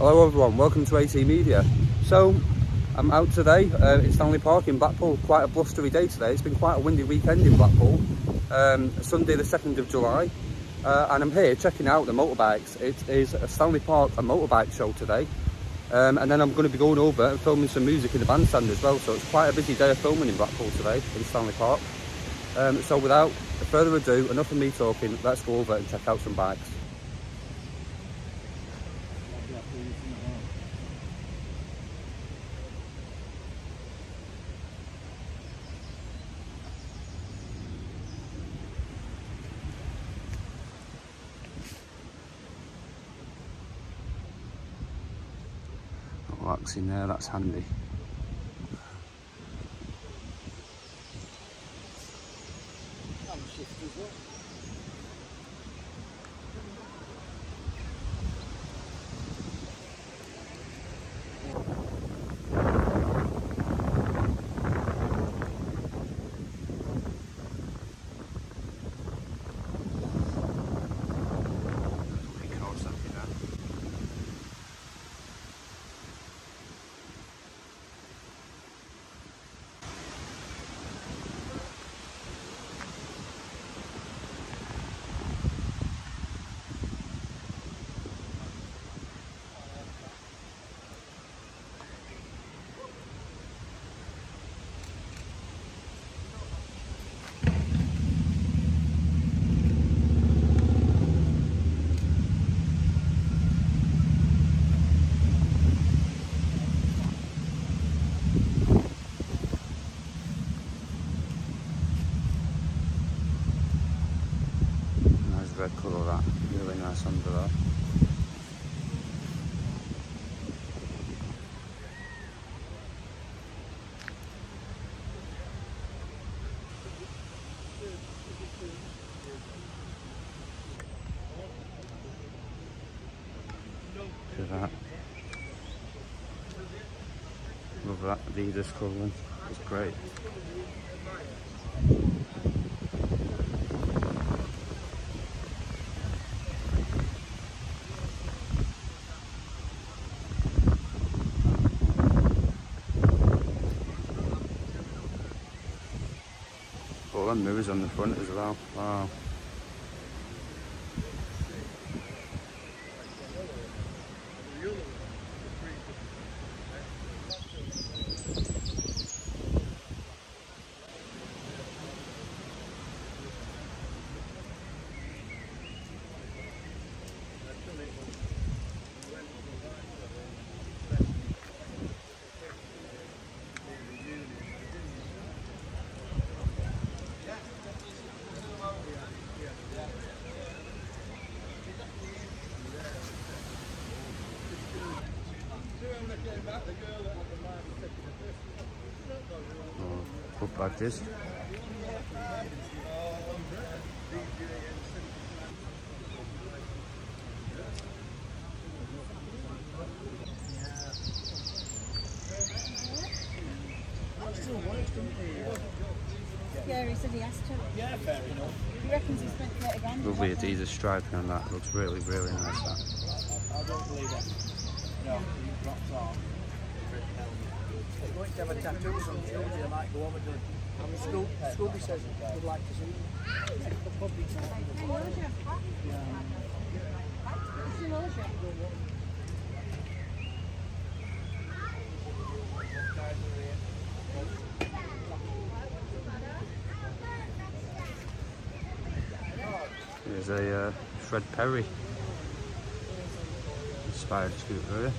Hello everyone, welcome to AT Media. So, I'm out today uh, at Stanley Park in Blackpool. Quite a blustery day today. It's been quite a windy weekend in Blackpool. Um, Sunday the 2nd of July. Uh, and I'm here checking out the motorbikes. It is a Stanley Park a motorbike show today. Um, and then I'm going to be going over and filming some music in the bandstand as well. So it's quite a busy day of filming in Blackpool today in Stanley Park. Um, so without further ado, enough of me talking, let's go over and check out some bikes. In there, that's handy. Red colour that, really nice under that. Look at that. Love that Adidas colouring, it's great. Mirrors on the front as well. Wow. Oh, foot badges. Yeah, he said he has to. Yeah, fair enough. He reckons he spent 30 grand. Lovely Adidas striping on that. Looks really, really nice that. I don't believe it. No, you dropped off. They're going to have a tattoo on Tuesday, I might go over to Scoob, Scooby says he'd like to see. The ring? There's a uh, Fred Perry inspired scooter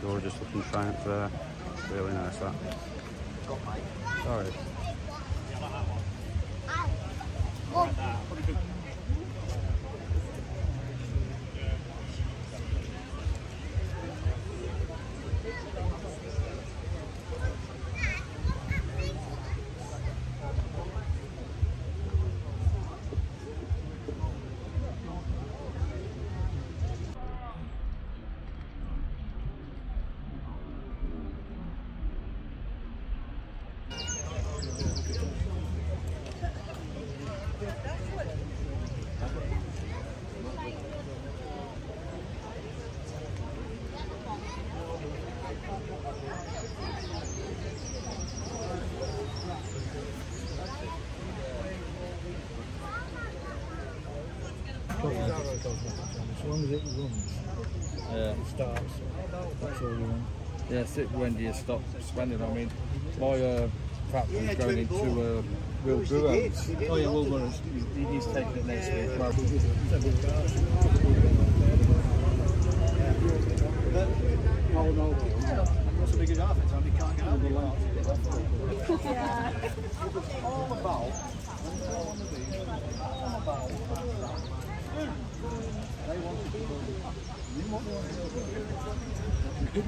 Gorgeous looking Triumph there. Really nice that. Sorry. Long as it runs, Yeah. it starts, that's all you want. Yes, it, when do you stop spending? I mean, my uh, factory's going into uh, real growers. Oh yeah, Wilbur, he- he's taking it next week. Well, Oh no, what's the biggest half it's on, you can't get over the line. All about, when you go on the beach, all about, they wanted to go, you want to go,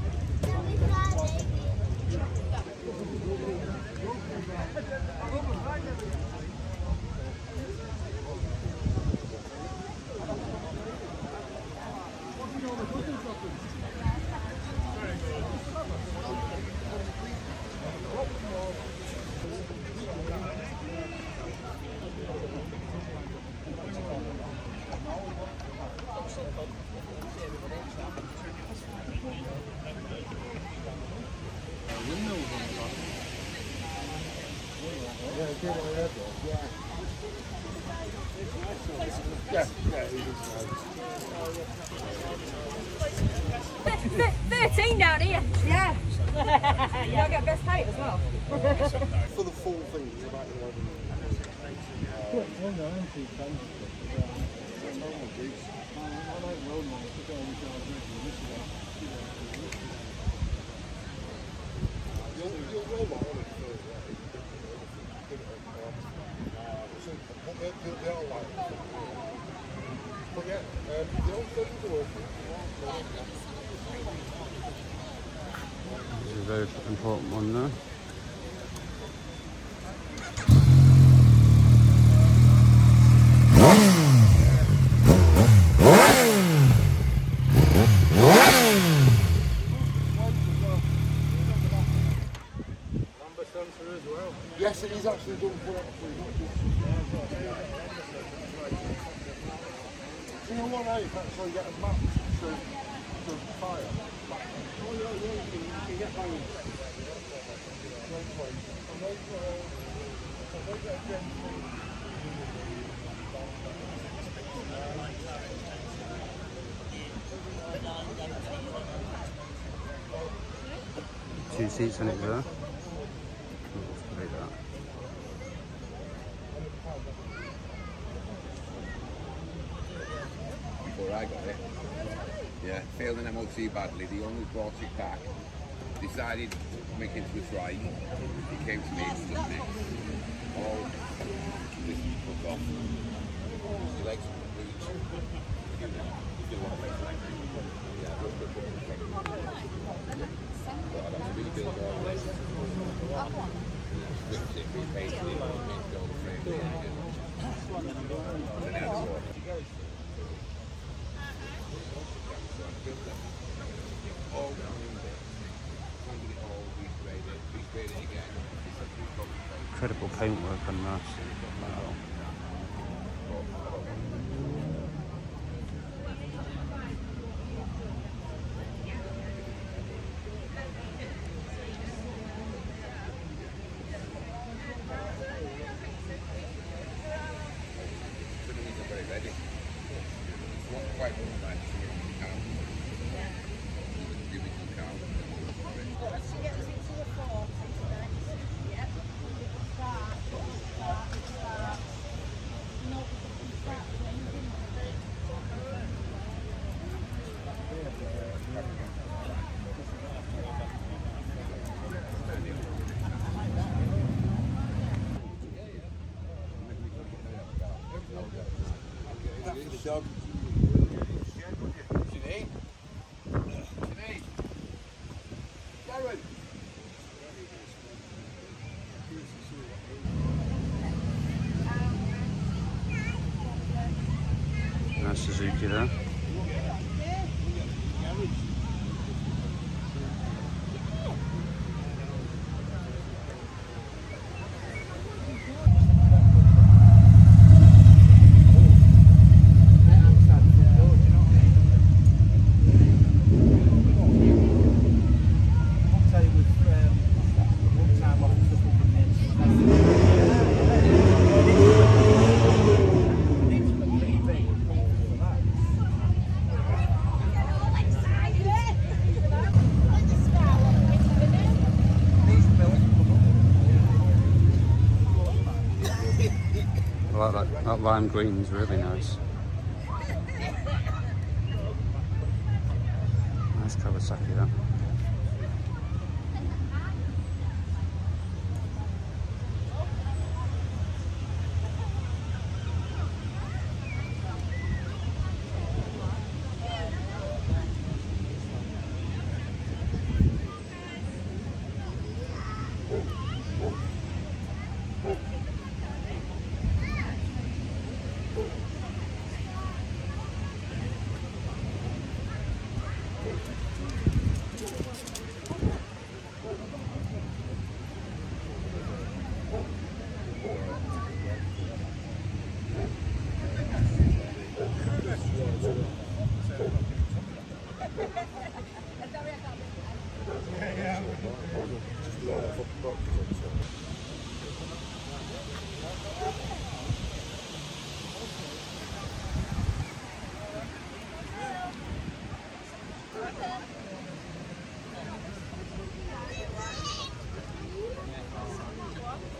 Thirteen down here. Yeah. You'll get best height as well. for the full thing, it's about 11 Well, no, I'm too fancy. I like road man, I took all these guys with this is You'll, you'll roll on it they, yeah, um, the old This is a very important one now. Yes, it is actually done for it. Do you know what, eh? That's so you get a map to, to fire. Oh, yeah, yeah, you can, you can get banging. Two seats in it there. Before I got it. Yeah, failed an MOT badly. The owner brought it back. Decided to make it was right. He came to me and stood me. All this took off. He likes the boots. You know, if you want to. Yeah, look, look, look, look. But I'd have to rebuild all this. The. And then I had to walk. all down in there. Sanded it all, resprayed it, resprayed it again. Incredible paintwork on that. céu. Direito? I like that, that lime green is really nice. Nice Kawasaki that.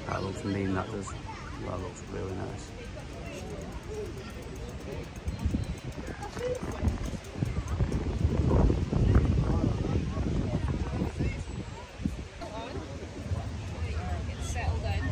That looks mean, that does. That looks really nice. Settle down.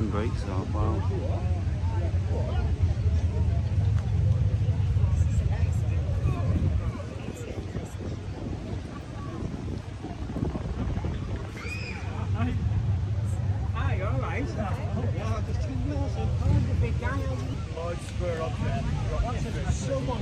up there. There's someone.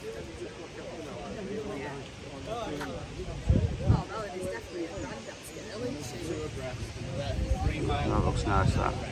That looks nice, that.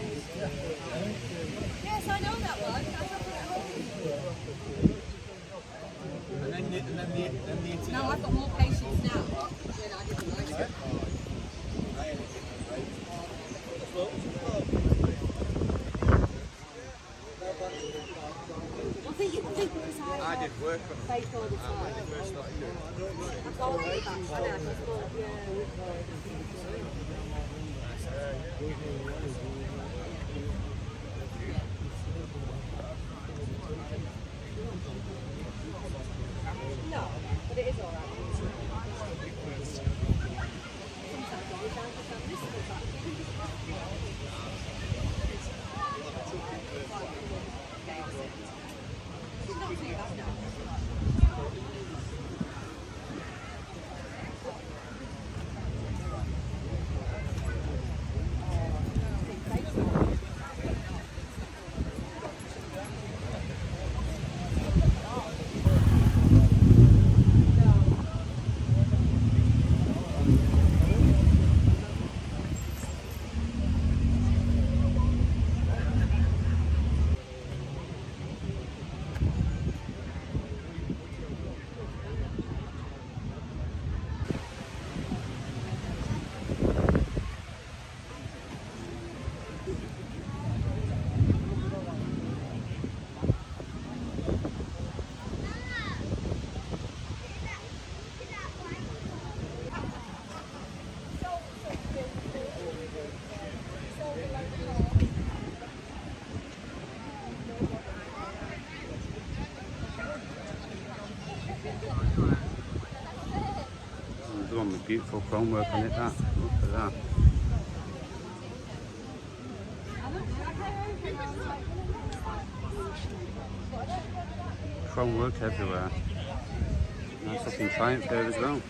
Beautiful chrome work on it, that. Look at that. Chrome work everywhere. Nice looking triumph there as well.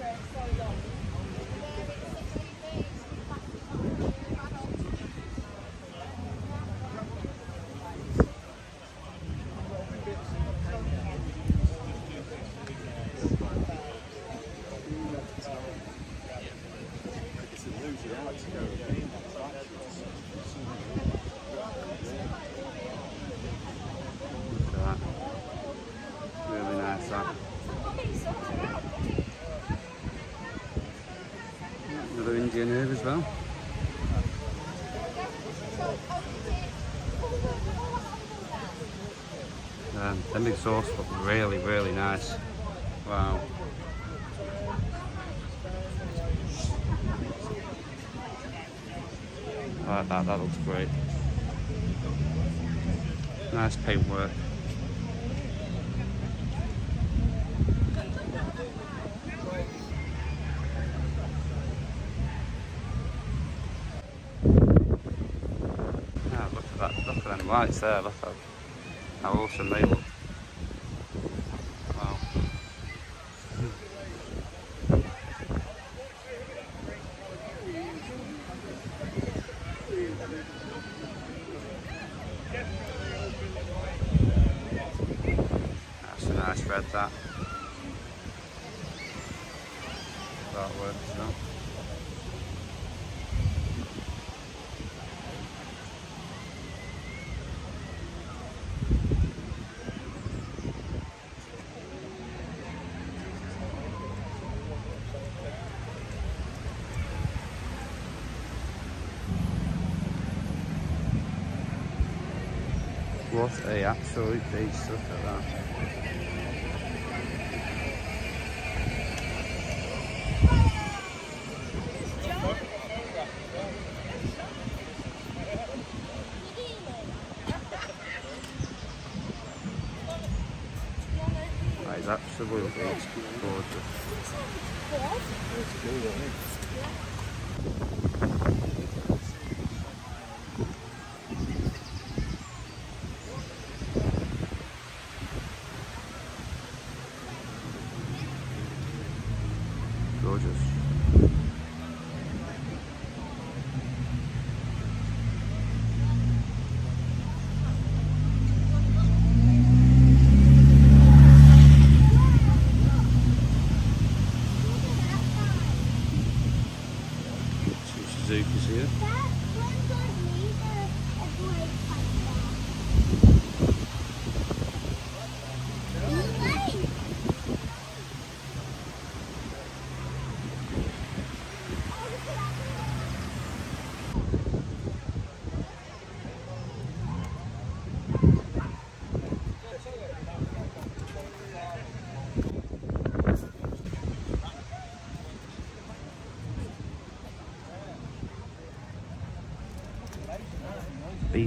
Look at that. Really nice that. Another Indian herb as well. Um, them exhausts look really, really nice. Wow. I like that, that looks great. Nice paintwork. Lights there, look at how awesome they look. Wow. That's a nice red that. That works as well. What a absolute beast, look at. That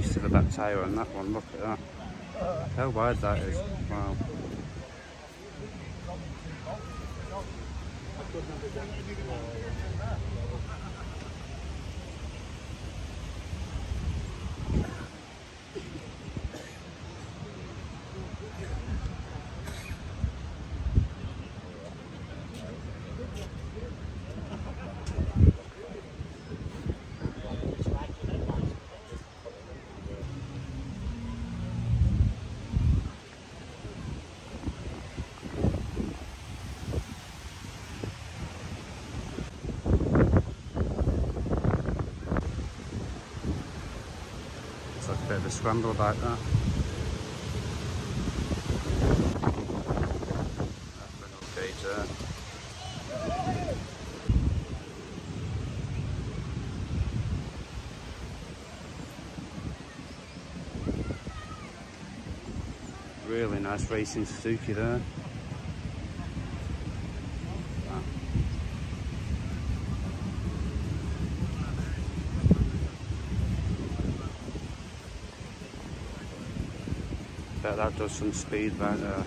piece of the back tyre on that one, look at that. Look how wide that is, wow. scramble about that. Uh. Really nice racing Suzuki there. that, that does some speed, but uh,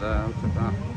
da, da, that.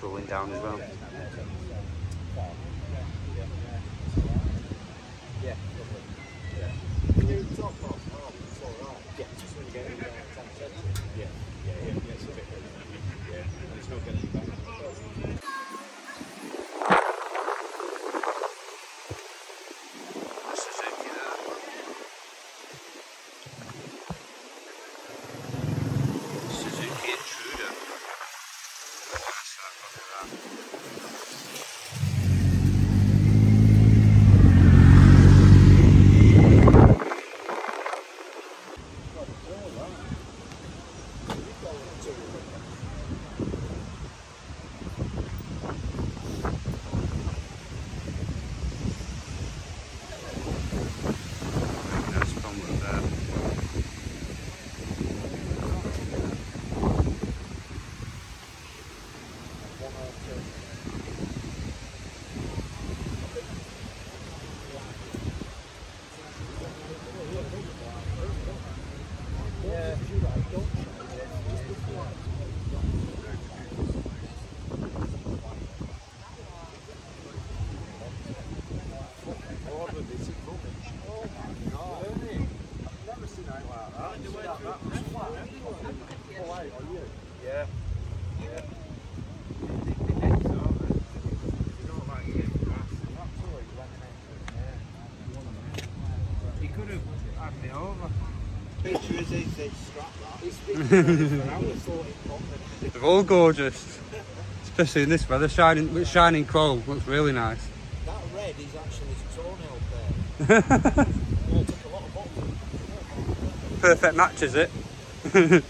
Cooling down as well. Yeah. The new top off, oh, it's all right. Yeah, just when you get in there, it's uncensored. Yeah, yeah, yeah, yeah, it's a bit Yeah, and it's not getting back. Suzuki there. Suzuki Intruder. Nice that, look at that. Nice combo there. Yeah. He could have had me over. Picture is he says strap that. He's speaking for hours, thought it popped. They're all gorgeous. Especially in this weather, shining with shining chrome looks really nice. That red is actually his toenail pair. Yeah, oh, it took a lot of boxing. Perfect match, is it?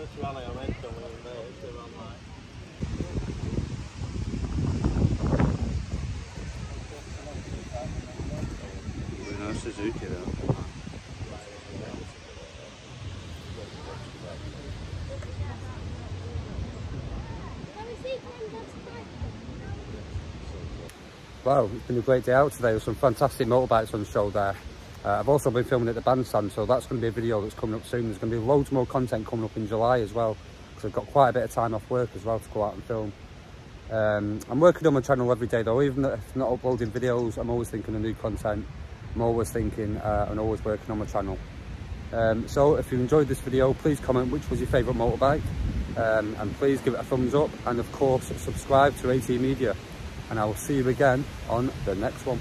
First rally I went on when there, they were on like Really nice Suzuki though. Wow, it's been a great day out today with some fantastic motorbikes on show there. Uh, I've also been filming at the bandstand, so that's going to be a video that's coming up soon. There's going to be loads more content coming up in July as well, because I've got quite a bit of time off work as well to go out and film. Um, I'm working on my channel every day though, even if I'm not uploading videos, I'm always thinking of new content. I'm always thinking uh, and always working on my channel. Um, so if you enjoyed this video, please comment which was your favourite motorbike. Um, and please give it a thumbs up and of course subscribe to AT Media. And I will see you again on the next one.